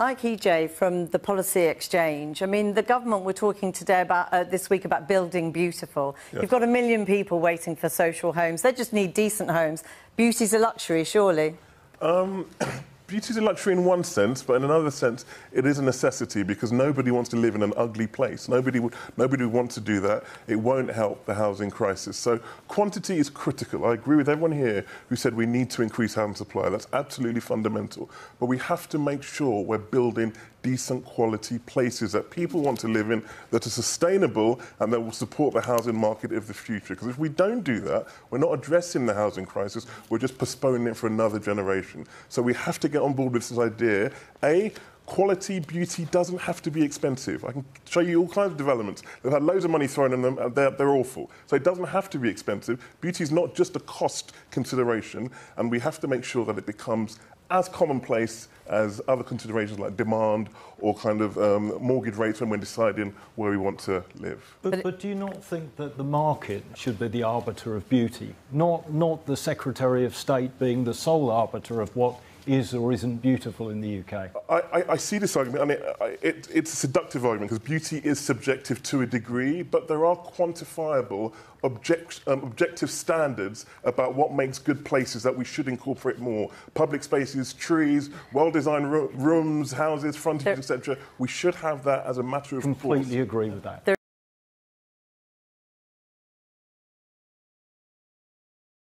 Ike Ijeh from the Policy Exchange. I mean, the government were talking today about uh, this week about building beautiful. Yes. You've got a million people waiting for social homes. They just need decent homes. Beauty's a luxury, surely. Um, beauty is a luxury in one sense, but in another sense, it is a necessity because nobody wants to live in an ugly place. Nobody would, nobody would want to do that. It won't help the housing crisis. So quantity is critical. I agree with everyone here who said we need to increase housing supply. That's absolutely fundamental. But we have to make sure we're building decent quality places that people want to live in, that are sustainable and that will support the housing market of the future. Because if we don't do that, we're not addressing the housing crisis, we're just postponing it for another generation. So we have to get on board with this idea. A, quality beauty doesn't have to be expensive. I can show you all kinds of developments. They've had loads of money thrown in them, and they're, they're awful. So it doesn't have to be expensive. Beauty is not just a cost consideration, and we have to make sure that it becomes as commonplace as other considerations like demand or kind of um, mortgage rates when we're deciding where we want to live. But, but, do you not think that the market should be the arbiter of beauty, not, not the Secretary of State being the sole arbiter of what is or isn't beautiful in the UK? I, I, I see this argument, and it, it, it's a seductive argument because beauty is subjective to a degree, but there are quantifiable object, um, objective standards about what makes good places that we should incorporate more. Public spaces, trees, well-designed ro rooms, houses, frontages, etc. We should have that as a matter of Completely course. agree with that. There